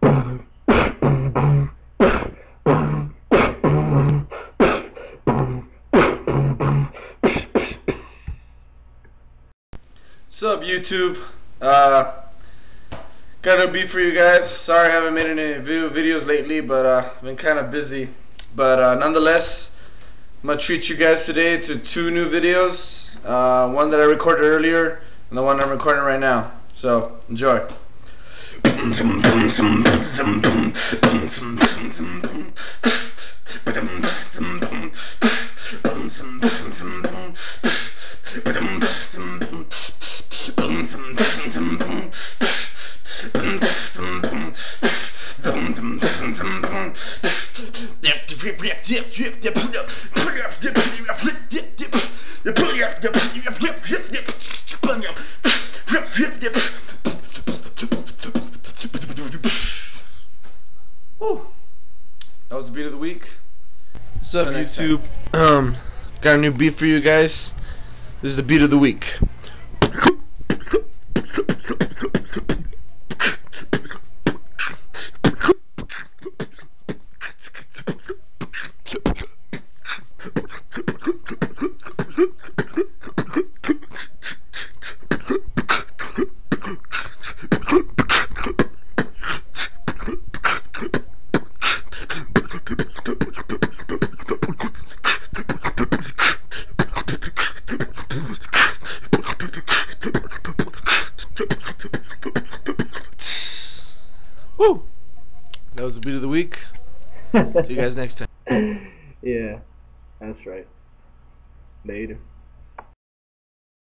What's up, YouTube? Uh, got a beat for you guys. Sorry I haven't made any video videos lately, but uh, I've been kind of busy. But uh, nonetheless, I'm gonna treat you guys today to two new videos. Uh, one that I recorded earlier, and the one I'm recording right now. So enjoy. Yep, yep, yep. Woo. That was the beat of the week. What's up, Till next time. YouTube? Um, got a new beat for you guys. This is the beat of the week. Woo! That was the beat of the week. See you guys next time. yeah, that's right. Later.